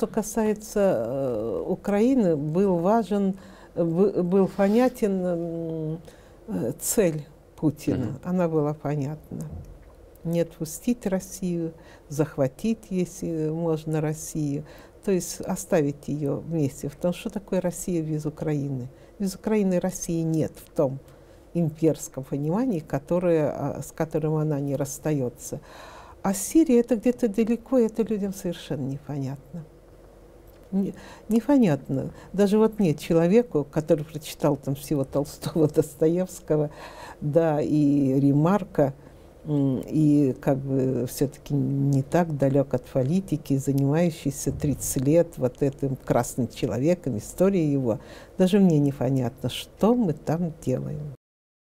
что касается э, Украины, был важен, был понятен э, цель Путина. Mm-hmm. Она была понятна. Не отпустить Россию, захватить, если можно, Россию. То есть оставить ее вместе. Потому что такое Россия без Украины? Без Украины России нет в том имперском понимании, которое, а, с которым она не расстается. А Сирия это где-то далеко, это людям совершенно непонятно. Не, непонятно. Даже вот нет человеку, который прочитал там всего Толстого, Достоевского, да, и Ремарка, и как бы все-таки не так далек от политики, занимающийся 30 лет вот этим красным человеком, история его. Даже мне непонятно, что мы там делаем.